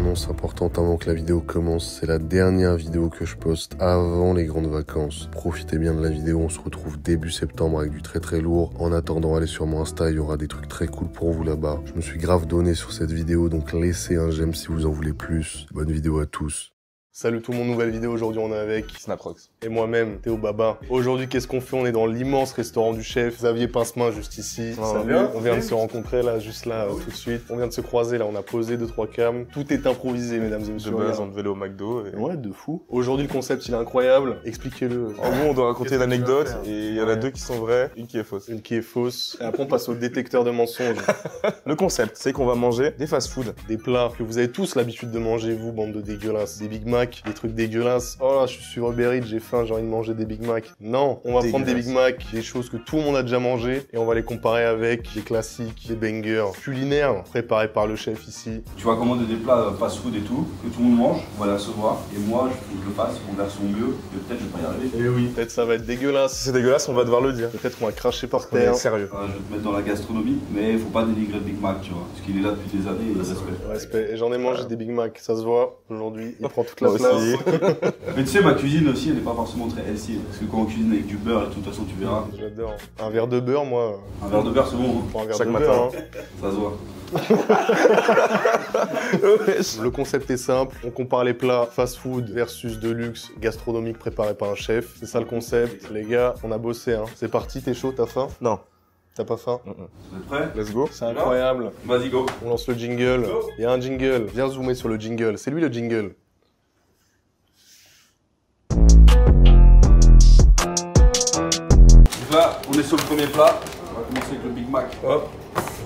annonce importante avant que la vidéo commence. C'est la dernière vidéo que je poste avant les grandes vacances. Profitez bien de la vidéo. On se retrouve début septembre avec du très très lourd. En attendant, allez sur mon Insta. Il y aura des trucs très cool pour vous là-bas. Je me suis grave donné sur cette vidéo. Donc laissez un j'aime si vous en voulez plus. Bonne vidéo à tous. Salut tout le monde, nouvelle vidéo. Aujourd'hui, on est avec Snaprox. et moi-même, Théo Baba. Aujourd'hui, qu'est-ce qu'on fait? On est dans l'immense restaurant du chef, Xavier Pincemain, juste ici. Ah, Salut. bien. On vient de se rencontrer là, juste là, euh, tout de suite. On vient de se croiser là, on a posé deux trois cams. Tout est improvisé, mesdames et De messieurs. base, Regarde. on devait aller au McDo. Et... Ouais, de fou. Aujourd'hui, le concept, il est incroyable. Expliquez-le. En gros, on doit raconter une anecdote et il y en a Ouais. deux qui sont vraies, une qui est fausse. Une qui est fausse. Et après, on passe au détecteur de mensonges. Le concept, c'est qu'on va manger des fast-food. des plats que vous avez tous l'habitude de manger, vous, bande de dégueulasses. Des Big Mac, des trucs dégueulasses. Oh là, je suis sur Uber Eats, j'ai faim, j'ai envie de manger des Big Mac. Non, on va prendre des. Big Mac, des choses que tout le monde a déjà mangé, et on va les comparer avec des classiques, des bangers culinaires préparés par le chef ici. Tu vas commander des plats fast-food et tout, que tout le monde mange, on va les recevoir. Et moi, je, je le fasse en version mieux, et peut-être je vais pas y arriver. Et oui, peut-être ça va être Si dégueulasse. c'est dégueulasse, on va devoir le dire. Peut-être qu'on va cracher par est terre. sérieux. Euh, je vais te mettre dans la gastronomie, mais faut pas dénigrer le Big Mac, tu vois. Parce qu'il est là depuis des années, il respecte. Respect. Et j'en ai mangé des Big Mac, ça se voit aujourd'hui. Il prend toute la Moi place. aussi. Mais tu sais, ma cuisine aussi, elle est pas forcément très healthy. Parce que quand on cuisine avec du beurre de toute façon, tu verras. J'adore. Un verre de beurre, moi. Un verre de beurre, c'est bon, hein. Pour un verre Chaque de matin. beurre. hein. ça se voit. Le concept est simple, on compare les plats fast-food versus de luxe gastronomique préparés par un chef. C'est ça le concept. Les gars, on a bossé. Hein. C'est parti, t'es chaud, t'as faim? Non. T'as pas faim? Vous êtes prêts? Let's go. C'est incroyable. Vas-y, go. On lance le jingle. Il y a un jingle. Viens zoomer sur le jingle. C'est lui le jingle. Sur le premier plat. On va commencer avec le Big Mac. Hop.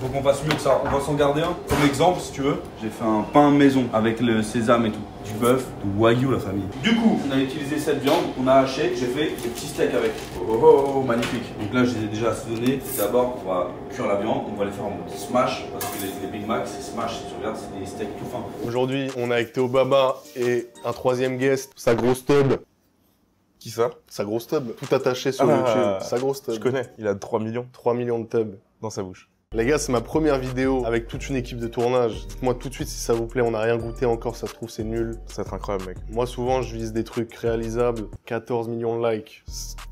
Faut qu'on fasse mieux que ça. On va s'en garder un. Comme exemple, si tu veux, j'ai fait un pain maison avec le sésame et tout. Du bœuf, du wagyu, la famille. Du coup, on a utilisé cette viande, on a haché, j'ai fait des petits steaks avec. Oh, oh, oh, oh, magnifique. Donc là, je les ai déjà assaisonnés. D'abord, on va cuire la viande, on va les faire en smash. Parce que les, les Big Mac, c'est smash. Si tu regardes, c'est des steaks tout fins. Aujourd'hui, on est avec Théo Baba et un troisième guest, sa grosse tub. Qui ça Sa grosse tub. Tout attaché sur Ah, YouTube. Sa grosse Je tub. connais. Il a 3 millions 3 millions de tubs. dans sa bouche. Les gars, c'est ma première vidéo avec toute une équipe de tournage. Dites-moi tout de suite si ça vous plaît. On n'a rien goûté encore, ça se trouve, c'est nul. Ça va être incroyable, mec. Moi, souvent, je vise des trucs réalisables. 14 millions de likes.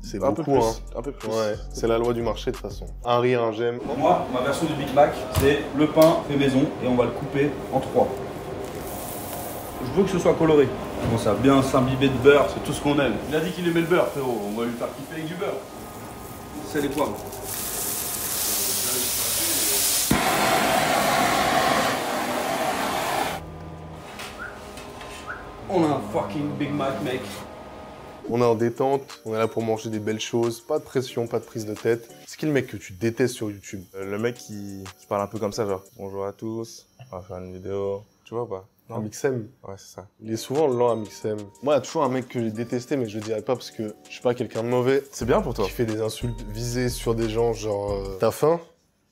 C'est un peu beaucoup, plus. hein. Un peu plus. Ouais, c'est la loi du marché de toute façon. Un rire, un j'aime. Pour moi, ma version du Big Mac, c'est le pain fait maison et on va le couper en trois. Je veux que ce soit coloré. Bon, ça a bien s'imbiber de beurre, c'est tout ce qu'on aime. Il a dit qu'il aimait le beurre, frérot. On va lui faire kiffer avec du beurre. C'est les poivres. On a un fucking Big Mac, mec. On est en détente, on est là pour manger des belles choses. Pas de pression, pas de prise de tête. C'est qui le mec que tu détestes sur YouTube? Euh, le mec qui... qui parle un peu comme ça, genre bonjour à tous, on va faire une vidéo. Tu vois ou pas? Non Mixem. Ouais, c'est ça. Il est souvent lent à Mixem. Moi, il y a toujours un mec que j'ai détesté, mais je le dirais pas parce que je suis pas quelqu'un de mauvais. C'est bien pour toi. Qui fait des insultes visées sur des gens genre euh, T'as faim?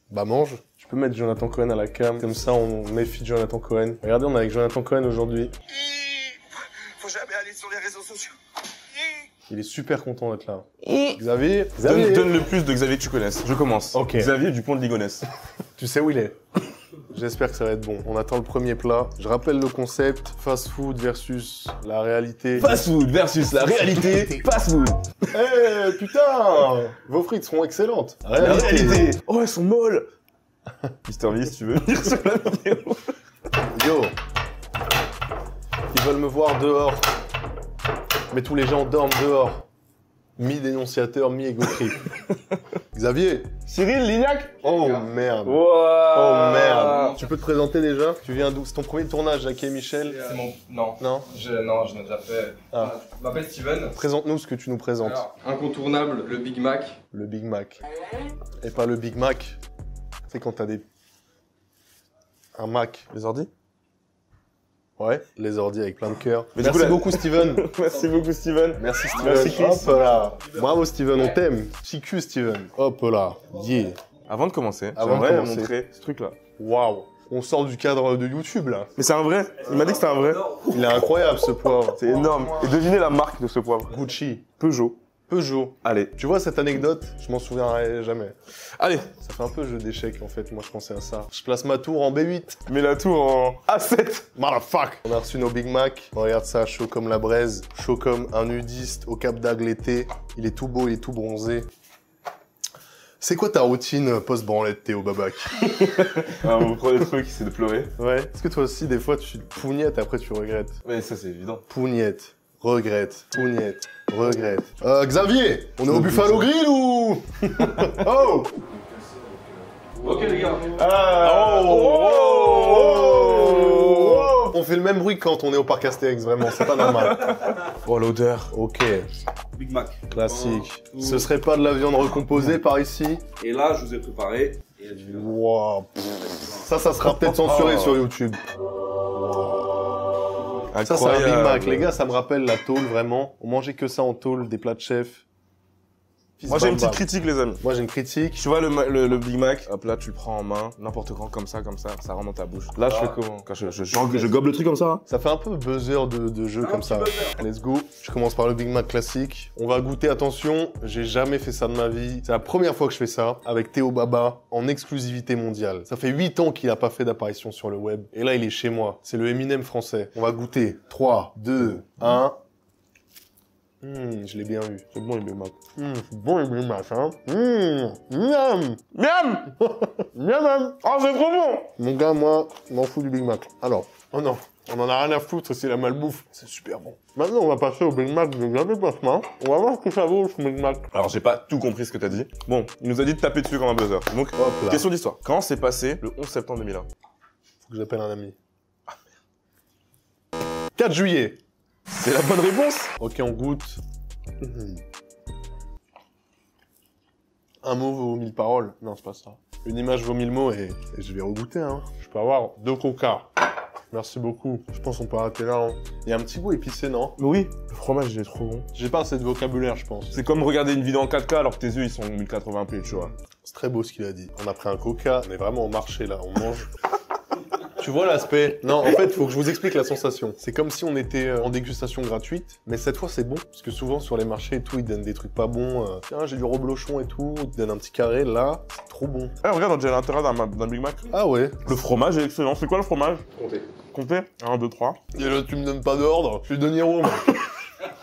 Bah mange. Tu peux mettre Jonathan Cohen à la cam. Comme ça, on méfie Jonathan Cohen. Regardez, on est avec Jonathan Cohen aujourd'hui. Faut jamais aller sur les réseaux sociaux. Il est super content d'être là. Xavier Donne, Xavier donne le plus de Xavier que tu connaisses. Je commence. Ok. Xavier Dupont de Ligonnès. Tu sais où il est? J'espère que ça va être bon. On attend le premier plat. Je rappelle le concept fast food versus la réalité. Fast food versus la réalité. Fast food. Eh putain Vos frites seront excellentes. La réalité. Oh, elles sont molles. Mister V, si tu veux venir sur la vidéo. Yo Ils veulent me voir dehors. Mais tous les gens dorment dehors. Mi-dénonciateur, mi-égo trip. Xavier Cyril Lignac. Oh merde Wow. Oh merde Tu peux te présenter déjà? Tu viens d'où? C'est ton premier tournage, Jacques et Michel? C'est mon... Non. Non? Je... Non, je l'ai déjà fait. Ah. Je m'appelle Steven. Présente-nous ce que tu nous présentes. Alors, incontournable, le Big Mac. Le Big Mac. Et pas le Big Mac. C'est quand t'as des... Un Mac. Les ordi? Ouais, les ordi avec plein de cœur. Mais Merci coup, beaucoup Steven. Merci beaucoup, Steven. Merci Steven. Merci. Hop là. Bravo Steven, on t'aime. TQ Steven. Hop là. Yeah. Avant de commencer, Avant de j'aimerais montrer ce truc-là. Waouh. On sort du cadre de YouTube là. Mais c'est un vrai. Il m'a dit que c'était un vrai. Il est incroyable ce poivre. C'est énorme. Et devinez la marque de ce poivre. Gucci. Peugeot. Peugeot. Allez. Tu vois cette anecdote Je m'en souviendrai jamais. Allez. Ça fait un peu jeu d'échecs en fait, moi je pensais à ça. Je place ma tour en B8. Mets la tour en A7. Motherfuck On a reçu nos Big Mac. Regarde ça, chaud comme la braise, chaud comme un nudiste au Cap d'Agde l'été. Il est tout beau, il est tout bronzé. C'est quoi ta routine post-branlette, Théo Babac? Ah, mon premier truc, c'est de pleurer. Ouais. Est-ce que toi aussi, des fois, tu te pougnettes après tu regrettes? Mais ça, c'est évident. Pougnette, regrette, pougnette, regrette. Euh, Xavier, on est au Buffalo Grill ou? Oh Ok les gars. Ah, Oh, On fait le même bruit que quand on est au parc Astérix, vraiment, c'est pas normal. Oh, l'odeur. Ok, Big Mac. classique. Ce serait pas de la viande recomposée par ici? Et là, je vous ai préparé. Il y a du Wow. Ça, ça sera peut-être censuré sur YouTube. Ça, c'est un Big. Les gars, ça me rappelle la tôle, vraiment. On mangeait que ça en tôle, des plats de chef. Moi, j'ai une petite critique, les amis. Moi, j'ai une critique. Tu vois le, le, le Big Mac, hop là tu le prends en main, n'importe quand comme ça, comme ça, ça rentre dans ta bouche. Là je fais comment? Quand je, je, je, je gobe le truc comme ça hein? Ça fait un peu buzzer de, de jeu comme ça. Let's go. Je commence par le Big Mac classique. On va goûter, attention, j'ai jamais fait ça de ma vie. C'est la première fois que je fais ça avec Théo Baba en exclusivité mondiale. Ça fait 8 ans qu'il a pas fait d'apparition sur le web. Et là, il est chez moi. C'est le Eminem français. On va goûter. 3, 2, 1. Hum, je l'ai bien eu. C'est bon le Big Mac. Hum, c'est bon le Big Mac, hein. Hum, miam, Miam miam, miam. Oh c'est trop bon Mon gars, moi, m'en fous du Big Mac. Alors, oh non, on en a rien à foutre, c'est la malbouffe. C'est super bon. Maintenant, on va passer au Big Mac de Xavier Passement. On va voir ce que ça vaut, ce Big Mac. Alors j'ai pas tout compris ce que t'as dit. Bon, il nous a dit de taper dessus comme un buzzer. Donc, Hop là. question d'histoire. Quand s'est passé le 11 septembre 2001 Faut que j'appelle un ami. 4 juillet. C'est la bonne réponse Ok, on goûte. Un mot vaut mille paroles. Non, c'est pas ça. Une image vaut mille mots et, et je vais regoûter, hein. Je peux avoir deux coca. Merci beaucoup. Je pense qu'on peut arrêter là. hein. Il y a un petit goût épicé, non? Oui, le fromage il est trop bon. J'ai pas assez de vocabulaire, je pense. C'est comme regarder une vidéo en 4K alors que tes yeux ils sont 1080p, tu vois. C'est très beau ce qu'il a dit. On a pris un coca, on est vraiment au marché là, on mange. tu vois l'aspect Non, en fait, faut que je vous explique la sensation. C'est comme si on était euh, en dégustation gratuite, mais cette fois c'est bon. Parce que souvent sur les marchés et tout, ils donnent des trucs pas bons. euh, Tiens, j'ai du reblochon et tout, ils te donnent un petit carré. Là, c'est trop bon. Eh, regarde, on dirait l'intérieur d'un d'un Big Mac. Ah ouais Le fromage est excellent. C'est quoi le fromage? Comptez. Comptez 1, 2, 3. Et là, tu me donnes pas d'ordre. Je suis De Niro, mec.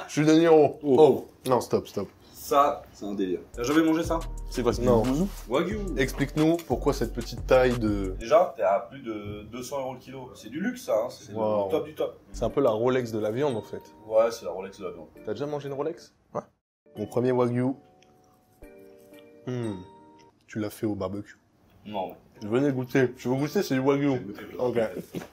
Je suis De Niro. Oh. Non, stop, stop. Ça, c'est un délire. T'as jamais mangé ça? C'est quoi, c'est Non. du bouzou Wagyu. Explique-nous pourquoi cette petite taille de... Déjà, t'es à plus de 200 euros le kilo. C'est du luxe, ça. Hein. C'est Wow. le top du top. C'est un peu la Rolex de la viande, en fait. Ouais, c'est la Rolex de la viande. T'as déjà mangé une Rolex? Ouais. Mon premier Wagyu. Hmm. Tu l'as fait au barbecue. Non, Venez goûter. Tu veux goûter, c'est du Wagyu. Ok.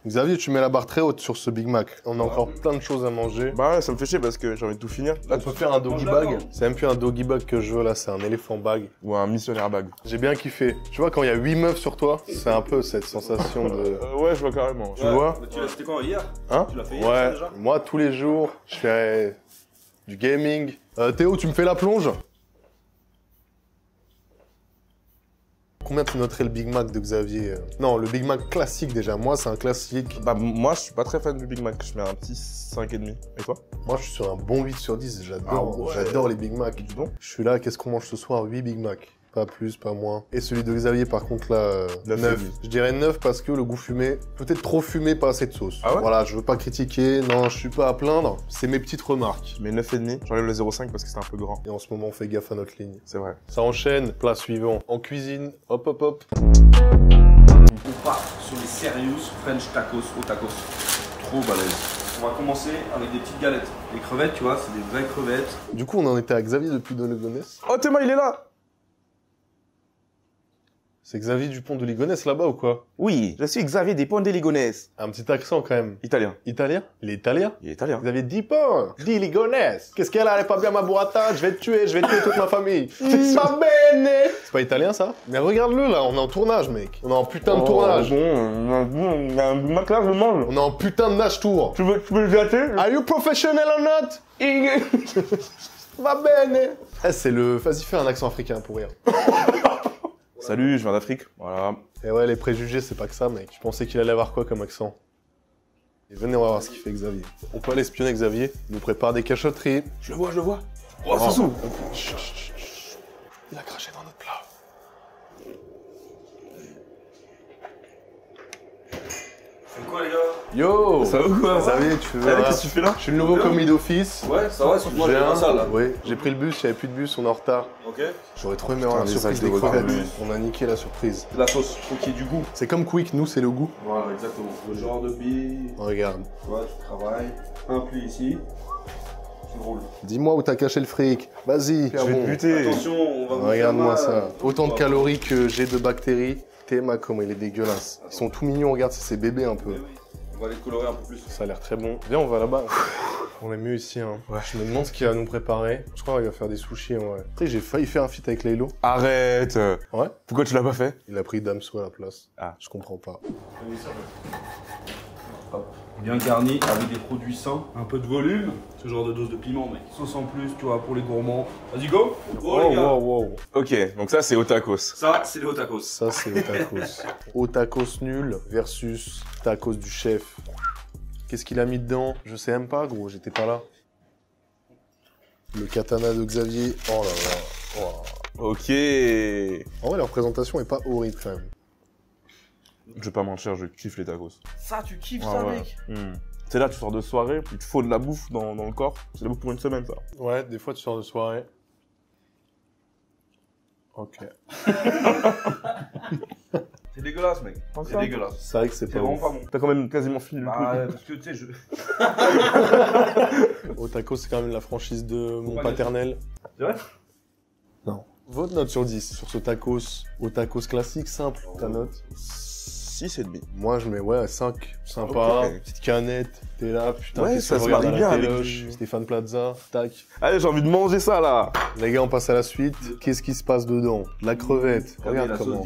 Xavier, tu mets la barre très haute sur ce Big Mac. On a encore plein de choses à manger. Bah ouais, ça me fait chier parce que j'ai envie de tout finir. On peut faire un doggy bag. C'est même plus un doggy bag que je veux là, c'est un éléphant bag. Ou un missionnaire bag. J'ai bien kiffé. Tu vois, quand il y a 8 meufs sur toi, c'est un peu cette sensation de. Euh, ouais, je vois carrément. Tu vois Mais tu l'as, c'était quand hier Hein Tu l'as fait hier, Ouais. déjà Moi, tous les jours, je fais du gaming. Euh, Théo, tu me fais la plonge Combien tu noterais le Big Mac de Xavier euh Non, le Big Mac classique déjà. Moi, c'est un classique. Bah, moi, je suis pas très fan du Big Mac. Je mets un petit 5,5. Et toi? Moi, je suis sur un bon 8 sur 10. J'adore. Ah ouais. J'adore les Big Mac. Dis donc. Je suis là, qu'est-ce qu'on mange ce soir? 8 Big Mac. Pas plus, pas moins. Et celui de Xavier, par contre, là, euh, Neuf 9. et demi. Je dirais 9 parce que le goût fumé, peut-être trop fumé, pas assez de sauce. Ah ouais voilà, je veux pas critiquer, non, je suis pas à plaindre. C'est mes petites remarques. Mets 9,5. J'enlève le 0,5 parce que c'est un peu grand. Et en ce moment, on fait gaffe à notre ligne. C'est vrai. Ça enchaîne, plat suivant. En cuisine, hop, hop, hop. On part sur les serious French tacos au tacos. Trop balèze. On va commencer avec des petites galettes. Les crevettes, tu vois, c'est des vraies crevettes. Du coup, on en était à Xavier depuis de Ligonnès. Oh, Théma, il est là C'est Xavier Dupont de Ligonnès là-bas ou quoi Oui, je suis Xavier Dupont de Ligonnès. Un petit accent quand même. Italien. Italien? Il est italien? Il est italien. Xavier Dupont di Ligonnès. Qu'est-ce qu'elle a? Elle est pas bien ma burrata Je vais te tuer, je vais tuer toute ma famille. Va bene C'est pas italien ça? Mais regarde-le là, on est en tournage mec. On est en putain de Oh, tournage. bon, bon, il y a un Big Mac là, je le mange. On est en putain de nage tour. Tu veux, tu veux le gâter? Are you professional or not? Va bene Eh, c'est le... Vas-y, fais un accent africain pour rire. Salut, je viens d'Afrique. Voilà. Et ouais, les préjugés, c'est pas que ça, mec. Je pensais qu'il allait avoir quoi comme accent Et venez, on va voir ce qu'il fait Xavier. On peut aller espionner Xavier. Il nous prépare des cachotteries. Je le vois, je le vois. Oh, c'est sous. Chut, chut, chut, chut. Il a craché dans notre plat. C'est quoi les gars? Yo Ça va ou quoi? Xavier, tu veux Allez, un- qu'est-ce que tu fais là? Je suis le nouveau commis d'office. Ouais, ça va, moi J'ai un salle là. Ouais, j'ai pris le bus, il n'y avait plus de bus, on est en retard. Ok J'aurais trop aimé avoir la surprise des crevettes. On a niqué la surprise. La sauce, faut qu'il y ait du goût. C'est comme Quick, nous c'est le goût. Voilà, exactement. Le genre de billes, Regarde. tu vois, tu travailles. Un pli ici. Tu roules. Dis-moi où t'as caché le fric. Vas-y. Je vais te buter. Attention, on va Regarde-moi ça. Autant de calories que j'ai de bactéries. Théma, comment il est dégueulasse. Ils sont tout mignons, regarde, c'est ces bébés un peu. On va les colorer un peu plus. Ça a l'air très bon. Viens, on va là-bas. On est mieux ici. Hein. Je me demande ce qu'il va nous préparer. Je crois qu'il va faire des sushis. Ouais. Après, j'ai failli faire un feat avec Laylo. Arrête. Ouais. Pourquoi tu l'as pas fait? Il a pris Damso à la place. Ah. Je comprends pas. Bien garni avec des produits sains, un peu de volume, ce genre de dose de piment, mec. Sauce en plus, tu vois, pour les gourmands. Vas-y, go les gars wow, wow. Ok, donc ça c'est au tacos. Ça, c'est les hot tacos. Ça, c'est au tacos nul versus tacos du chef. Qu'est-ce qu'il a mis dedans? Je sais même pas, gros. J'étais pas là. Le katana de Xavier. Oh là là. Wow. Ok. En vrai, leur présentation est pas horrible quand même. Je vais pas mentir, je kiffe les tacos. Ça, tu kiffes Ouais, ça, ouais. mec Hmm. C'est là, tu sors de soirée, il te faut de la bouffe dans, dans le corps. C'est de la bouffe pour une semaine, ça. Ouais, des fois, tu sors de soirée. Ok. C'est dégueulasse, mec. C'est dégueulasse. C'est vrai que c'est pas vraiment ouf. pas bon. T'as quand même quasiment fini le Bah, truc. parce que, tu sais, je... Au tacos, c'est quand même la franchise de mon paternel. C'est vrai? Non. Votre note sur 10 sur ce tacos. Au tacos classique, simple, ta note 6 et demi. Moi, je mets ouais 5. Sympa, petite canette, t'es là, putain, Ouais, ça se marie bien avec du- Stéphane Plaza, tac. Allez, j'ai envie de manger ça, là. Les gars, on passe à la suite. Qu'est-ce qui se passe dedans? De La crevette, Regardez regarde la comment.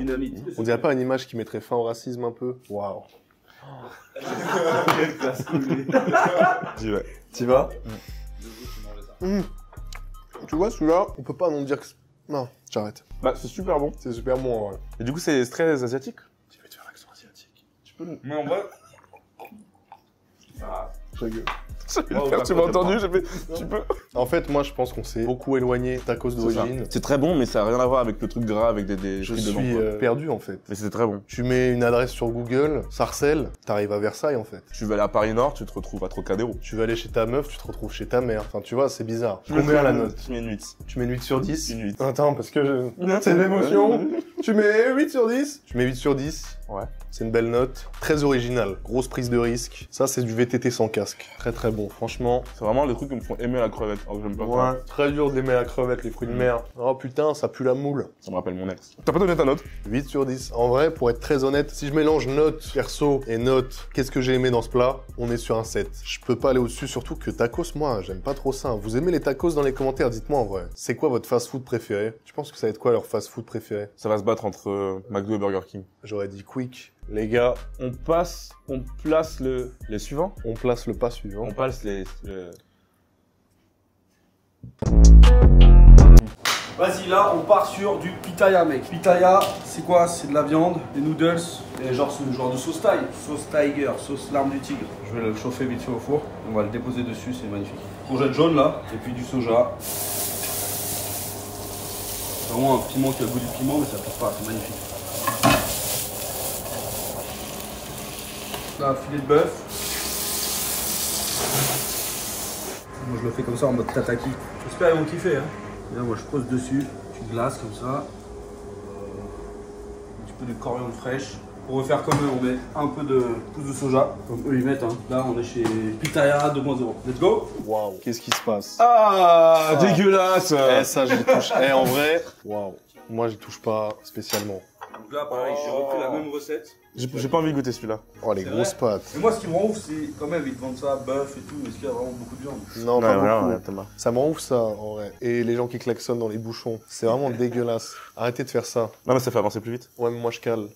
On dirait pas une image qui mettrait fin au racisme un peu? Waouh. Dis ouais. T'y vas Mmh. Tu vois, celui-là, on peut pas non dire que... c'est- Non, j'arrête. Bah, c'est super bon. C'est super bon, en vrai. Et du coup, c'est très asiatique? Je vais te faire l'accent asiatique. Tu peux nous. Mais en vrai... Ah, Je rigole. tu bah, m'as entendu, j'ai fait. Tu peux. En fait, moi, je pense qu'on s'est beaucoup éloigné C'est ça. d'origine. C'est très bon, mais ça a rien à voir avec le truc gras avec des, des Je suis dedans, euh, perdu, en fait. Mais c'était très bon. Tu mets une adresse sur Google, Sarcelles, t'arrives à Versailles, en fait. Tu vas aller à Paris Nord, tu te retrouves à Trocadéro. Tu vas aller chez ta meuf, tu te retrouves chez ta mère. Enfin, tu vois, c'est bizarre. Combien la note Tu mets une 8. Tu mets une 8 sur 10 Une 8. Attends, parce que je... c'est l'émotion. tu mets 8 sur 10 Tu mets 8 sur 10 Ouais. C'est une belle note. Très originale. Grosse prise de risque. Ça, c'est du VTT sans casque. Très très bon. Franchement. C'est vraiment les trucs qui me font aimer la crevette. Que j'aime pas ça. Très dur d'aimer la crevette, les fruits de mer. Oh putain, ça pue la moule. Ça me rappelle mon ex. T'as pas donné ta note 8 sur 10. En vrai, pour être très honnête, si je mélange note perso et note qu'est-ce que j'ai aimé dans ce plat, on est sur un 7. Je peux pas aller au-dessus, surtout que tacos, moi, j'aime pas trop ça. Vous aimez les tacos dans les commentaires? Dites-moi en vrai. C'est quoi votre fast-food préféré? Je pense que ça va être quoi leur fast-food préféré? Ça va se battre entre euh, McDo et Burger King. J'aurais dit quick. Les gars, On passe, on place le... les suivants? On place le pas suivant. On passe les... le- Vas-y, là, on part sur du pitaya, mec. Pitaya, c'est quoi? C'est de la viande, des noodles, et genre ce genre de sauce thaï. Sauce tiger, sauce larme du tigre. Je vais le chauffer vite fait au four. On va le déposer dessus, c'est magnifique. Courgette jaune, là, et puis du soja. C'est vraiment un piment qui a le goût du piment, mais ça pique pas, c'est magnifique. Là, filet de bœuf. Moi, je le fais comme ça en mode tataki. J'espère qu'ils vont kiffer, hein. Là, moi, je pose dessus, tu glaces comme ça. Un petit peu de coriandre fraîche. Pour refaire comme eux, on met un peu de pousse de soja, comme eux ils mettent. Hein. Là, on est chez Pitaya 2.0. Let's go Waouh. Qu'est-ce qui se passe? Ah, dégueulasse Eh, ça, j'y touche. Eh, en vrai, waouh. Moi, j'y touche pas spécialement. Donc là, pareil, j'ai repris la même recette. J'ai pas envie de goûter celui-là. Oh, les C'est grosses pâtes. Mais moi, ce qui me rend ouf, c'est quand même, ils te vendent ça, bœuf et tout. Est-ce qu'il y a vraiment beaucoup de viande? Non, pas beaucoup. Thomas. Ça me rend ouf, ça, en vrai. Et les gens qui klaxonnent dans les bouchons. C'est vraiment dégueulasse. Arrêtez de faire ça. Non, mais ça fait avancer plus vite. Ouais, mais moi, je cale.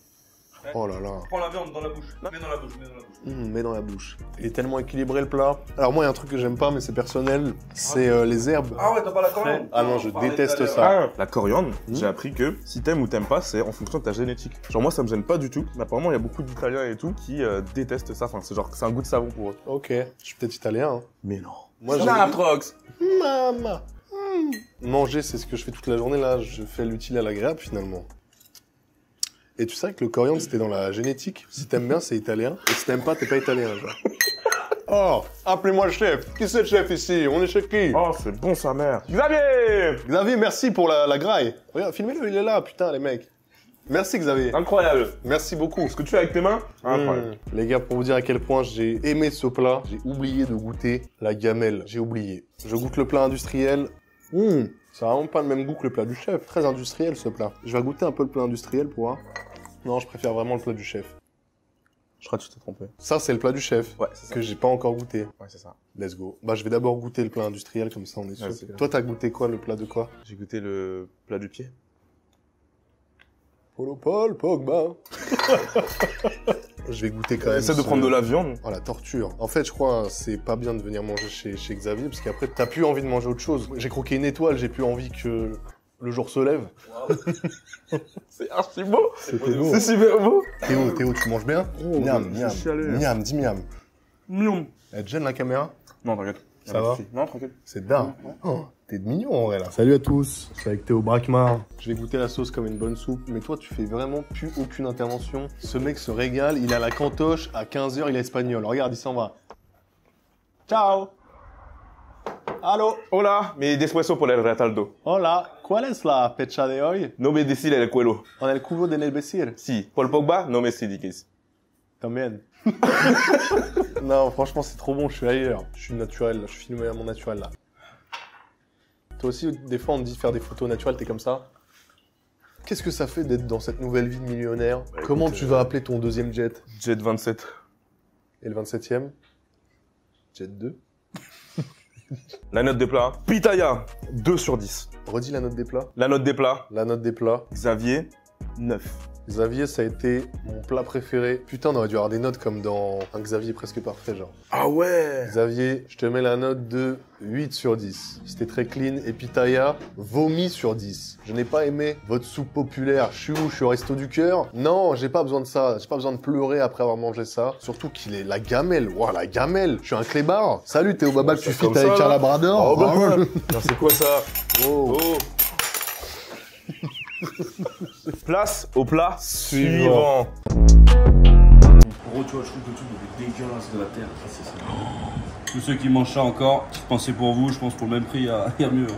Oh là là. Prends la viande dans la bouche. Mets dans la bouche, mets dans la bouche. Mmh, mets dans la bouche. Il est tellement équilibré le plat. Alors moi, il y a un truc que j'aime pas, mais c'est personnel. C'est euh, les herbes. Ah ouais, t'as pas la coriandre Ah non, je déteste ça. Ah, la coriandre, Hmm. j'ai appris que si t'aimes ou t'aimes pas, c'est en fonction de ta génétique. Genre moi, ça me gêne pas du tout. Mais apparemment, il y a beaucoup d'Italiens et tout qui euh, détestent ça. Enfin, c'est genre, c'est un goût de savon pour eux. Ok. Je suis peut-être italien. Hein. Mais non. Moi, Snaptrox Maman. Manger, c'est ce que je fais toute la journée là. Je fais l'utile à l'agréable finalement. Et tu sais que le coriandre, c'était dans la génétique? Si t'aimes bien, c'est italien. Et si t'aimes pas, t'es pas italien, genre. Oh, appelez-moi le chef. Qui c'est le chef ici? On est chez qui? Oh, c'est bon sa mère. Xavier Xavier, merci pour la, la graille. Regarde, filmez-le, il est là, putain, les mecs. Merci Xavier. Incroyable. Merci beaucoup. Ce que tu fais avec tes mains Incroyable. Mmh. Les gars, pour vous dire à quel point j'ai aimé ce plat, j'ai oublié de goûter la gamelle. J'ai oublié. Je goûte le plat industriel. Mmh. A vraiment pas le même goût que le plat du chef. Très industriel ce plat. Je vais goûter un peu le plat industriel pour voir. Non, je préfère vraiment le plat du chef. Je crois que tu t'es trompé. Ça, c'est le plat du chef. Ouais, c'est ça. Que j'ai pas encore goûté. Ouais, c'est ça. Let's go. Bah, je vais d'abord goûter le plat industriel, comme ça on est sûr. Ouais, c'est. Toi, t'as goûté quoi, le plat de quoi? J'ai goûté le plat du pied. Polo Paul Pogba. je vais goûter quand même. Essaie de ce- prendre de la viande. Oh la torture. En fait, je crois c'est pas bien de venir manger chez, chez Xavier parce qu'après t'as plus envie de manger autre chose. J'ai croqué une étoile, j'ai plus envie que le jour se lève. C'est archi beau. C'était beau. C'est super beau. Théo, Théo, tu manges bien Oh, Miam, miam, miam, dis miam. Miam. Elle te gêne la caméra Non, t'inquiète. Ça va Non, tranquille. C'est dingue. Oh, T'es mignon en vrai là. Salut à tous, je suis avec Théo Brackmar. Je vais goûter la sauce comme une bonne soupe, mais toi tu fais vraiment plus aucune intervention. Ce mec se régale, il a la cantoche, à 15h il est espagnol. Regarde, il s'en va. Ciao Allô Hola, mi después por el retaldo. Hola, ¿cuál es la fecha de hoy? No me decile el cuelo. En el cubo de Nelbesir. Si, Paul Pogba, no me sidiques. Non, franchement, c'est trop bon, je suis ailleurs. Je suis naturel, là. je suis filmé à mon naturel, là. Toi aussi, des fois, on te dit faire des photos naturelles, t'es comme ça Qu'est-ce que ça fait d'être dans cette nouvelle vie de millionnaire? Bah, Comment tu euh, vas appeler ton deuxième jet? Jet 27. Et le 27e Jet 2 La note des plats. Pitaya, 2 sur 10. Redis la note des plats. La note des plats. La note des plats. Xavier, 9. Xavier, ça a été mon plat préféré. Putain, on aurait dû avoir des notes comme dans un Xavier presque parfait, genre. Ah ouais Xavier, je te mets la note de 8 sur 10. C'était très clean. Et Pitaya, vomi sur 10. Je n'ai pas aimé votre soupe populaire. Je suis où? Je suis au resto du cœur? Non, j'ai pas besoin de ça. J'ai pas besoin de pleurer après avoir mangé ça. Surtout qu'il est la gamelle. Ouah, la gamelle. Je suis un clébard. Salut Théo Baba, que tu fites avec un labrador. Oh, bah, Ah, Non, C'est quoi ça oh. Oh Place au plat suivant. Gros, tu vois, je trouve que le truc est dégueulasse de la terre. Ça, ça. Tous ceux qui mangent ça encore, pensez pour vous, je pense pour le même prix, il y a, il y a mieux. hein.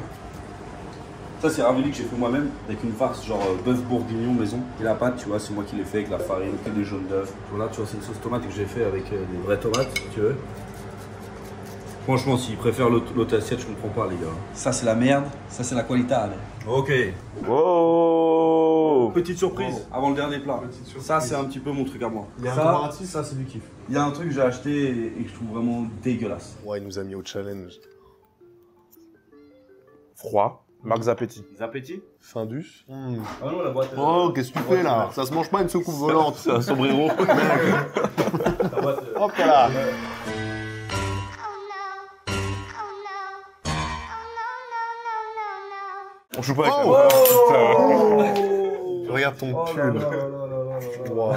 Ça, c'est ravioli que j'ai fait moi-même, avec une farce genre euh, bœuf bourguignon maison. Et la pâte, tu vois, c'est moi qui l'ai fait avec la farine, et des jaunes d'œufs. Voilà, tu vois, c'est une sauce tomate que j'ai fait avec euh, des vraies tomates, si tu veux. Franchement, s'ils préfèrent l'autre l'autre assiette, je comprends pas, les gars. Ça, c'est la merde, ça, c'est la qualité. Ok. Oh Petite surprise avant le dernier plat. Ça, c'est un petit peu mon truc à moi. Il y a un ça, ça c'est du kiff. Il y a un truc que j'ai acheté et que je trouve vraiment dégueulasse. Ouais, il nous a mis au challenge. Froid. Marc Appétit. Les appétits Findus. Ah non, la boîte. Oh, qu'est-ce que tu fais là Ça se mange pas une soucoupe volante. Un sombrero. La boîte euh, Hop là On joue pas avec Oh la Regarde ton Oh là pull. Waouh.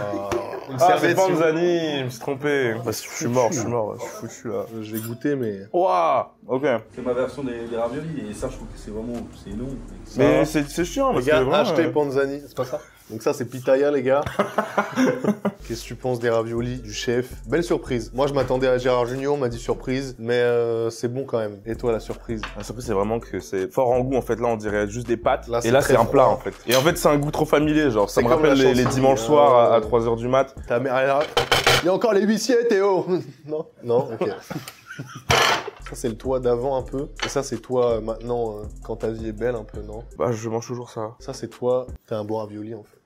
Ah, c'est Panzani, je me suis trompé. Bah, je suis mort, je suis mort, je suis foutu là. Je vais goûter, mais. Waouh Ok. C'est ma version des, des raviolis et ça, je trouve que c'est vraiment. C'est long. Mais c'est c'est chiant parce Les que vraiment, achetez euh, Panzani, c'est pas ça? Donc ça, c'est Pitaya, les gars. Qu'est-ce que tu penses des raviolis du chef? Belle surprise. Moi, je m'attendais à Gérard Junior, on m'a dit surprise, mais euh, c'est bon quand même. Et toi, la surprise? La surprise, c'est vraiment que c'est fort en goût. En fait, là, on dirait juste des pâtes. Là, et là, c'est un plat, en fait. Et en fait, c'est un goût trop familier. Genre, ça me rappelle les, dimanches hein. soirs à, à 3h du mat. Ta mère, elle a... Il y a encore les huissiers, Théo Non? Non Ok. ça, c'est le toit d'avant un peu. Et ça, c'est toi euh, maintenant, euh, quand ta vie est belle un peu, non? Bah, je mange toujours ça. Ça, c'est toi, t'es un bon ravioli en fait.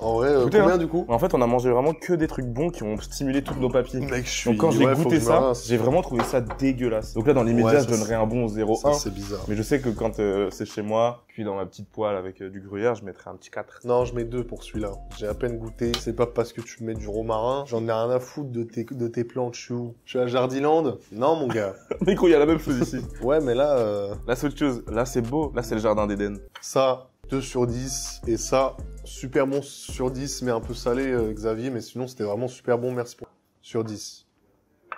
En vrai, euh, Écoutez, combien hein. du coup En fait, on a mangé vraiment que des trucs bons qui ont stimulé tous nos papilles. Mec, je suis. Donc, quand j'ai ouais, goûté je ça, j'ai vraiment trouvé ça dégueulasse. Donc là, dans les Ouais, médias, ça, je donnerais un bon 0,1. Ça, c'est bizarre. Mais je sais que quand euh, c'est chez moi, cuit dans ma petite poêle avec euh, du gruyère, je mettrais un petit 4. Non, je mets deux pour celui-là. J'ai à peine goûté. C'est pas parce que tu mets du romarin. J'en ai rien à foutre de tes, de tes plantes chou. Je suis à Jardiland? Non, mon gars. Mais gros, il y a la même chose ici. Ouais, mais là, euh, Là, c'est autre chose. Là, c'est beau. Là, c'est le jardin d'Éden. ça, 2 sur 10. Et ça, super bon sur 10, mais un peu salé, euh, Xavier. Mais sinon, c'était vraiment super bon. Merci pour. Sur 10.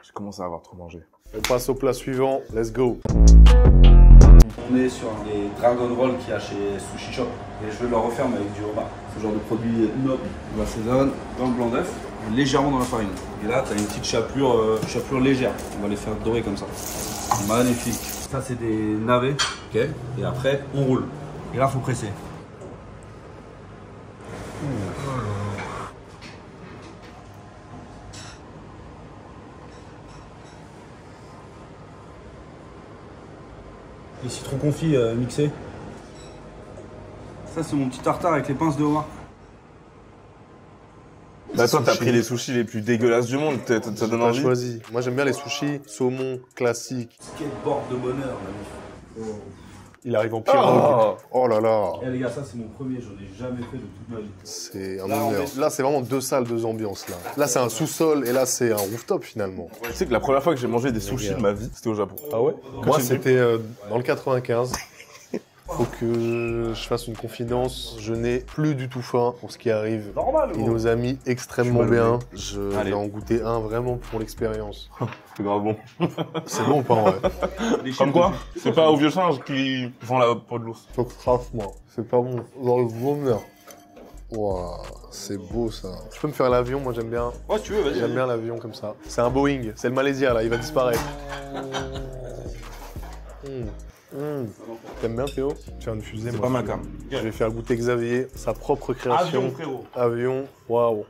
Je commence à avoir trop mangé. On passe au plat suivant. Let's go. On est sur les Dragon Roll qu'il y a chez Sushi Shop. Et je vais le refaire mais avec du homard. Ce genre de produit noble. On l'assaisonne dans le blanc d'œuf, légèrement dans la farine. Et là, tu as une petite chapelure, euh, chapelure légère. On va les faire dorer comme ça. Magnifique. Ça, c'est des navets. Ok. Et après, on roule. Et là, faut presser. Les citrons confits euh, mixés. Ça, c'est mon petit tartare avec les pinces de homard. Bah toi, t'as pris les sushis les plus dégueulasses du monde, t'as- ça donne Pas envie choisi. Moi j'aime bien les sushis, saumon, classique. Skateboard de bonheur, la vie. Il arrive en pirogue. Oh. Oh là là. Eh les gars, ça c'est mon premier, j'en ai jamais fait de toute ma vie. C'est un Là, on honneur. est- Là, c'est vraiment deux salles, deux ambiances. Là, là c'est un sous-sol et là, c'est un rooftop finalement. Tu sais que la première fois que j'ai mangé des sushis de ma vie, c'était au Japon. Ah ouais Quand Moi, c'était euh, dans le 95. Faut que je fasse une confidence. Je n'ai plus du tout faim pour ce qui arrive. Normal, Et nos amis extrêmement Je suis bien. Je vais en goûter un vraiment pour l'expérience. C'est grave bon. C'est bon ou pas en vrai Comme quoi C'est pas au vieux singe qui vend la peau de l'ours. Faut que franchement, c'est pas bon. Dans le bonheur. Waouh, c'est beau ça. Je peux me faire l'avion, moi j'aime bien. Ouais, si tu veux, vas-y. J'aime bien l'avion comme ça. C'est un Boeing, c'est le Malaysia là, il va disparaître. Mmh. Mmh. T'aimes bien Théo Faire une fusée, C'est moi. pas ma cam. Je vais faire goûter Xavier, sa propre création. Avion, frérot. Avion, waouh.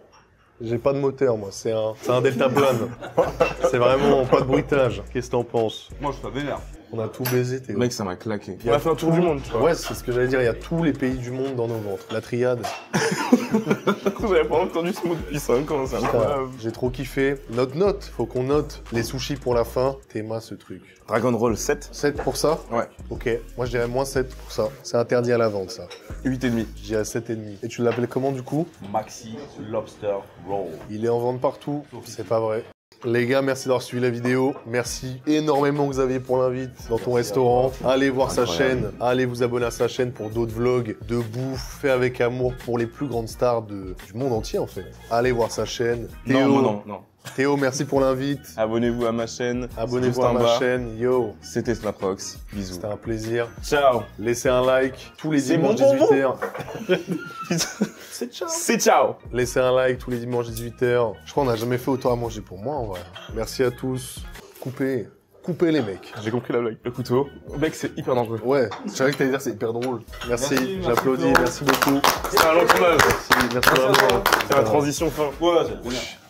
J'ai pas de moteur moi, c'est un, c'est un deltaplane. c'est vraiment pas de bruitage. Qu'est-ce que t'en penses? Moi, je suis pas vénère. On a tout baisé Théo. Mec, ça m'a claqué. Il y On a fait un tour du monde, tu vois. Ouais, c'est ce que j'allais dire, il y a tous les pays du monde dans nos ventres. La triade. J'avais pas entendu ce mot depuis 5 ans, incroyable. J'ai trop kiffé. Note, note, faut qu'on note les sushis pour la fin. Théma ce truc. Dragon Roll 7, 7 pour ça Ouais. Ok, moi je dirais moins 7 pour ça. C'est interdit à la vente ça. 8,5. Je dirais 7,5. Et tu l'appelles comment du coup? Maxi Lobster Roll. Il est en vente partout. C'est pas vrai. Les gars, merci d'avoir suivi la vidéo. Merci énormément Xavier pour l'invite dans ton restaurant. Allez voir sa chaîne. Allez vous abonner à sa chaîne pour d'autres vlogs de bouffe fait avec amour pour les plus grandes stars de- du monde entier en fait. Allez voir sa chaîne. Théo, Non, non, non. Théo, merci pour l'invite. Abonnez-vous à ma chaîne. Abonnez-vous à ma bas. chaîne. Yo, C'était Snaprox. Bisous. c'était un plaisir. Ciao. Laissez un like tous les dimanches bon pour vous 18h. C'est ciao. C'est ciao. Laissez un like tous les dimanches 18h. Je crois qu'on n'a jamais fait autant à manger pour moi en vrai. Merci à tous. Coupez. Coupez les mecs. J'ai compris la blague. Le couteau. Mec, c'est hyper dangereux. Ouais, je savais que t'allais dire c'est hyper drôle. Merci, Merci, merci j'applaudis, beaucoup. merci beaucoup. C'est un long tournage. Merci, merci vraiment. C'est la transition fin. Ouais, c'est.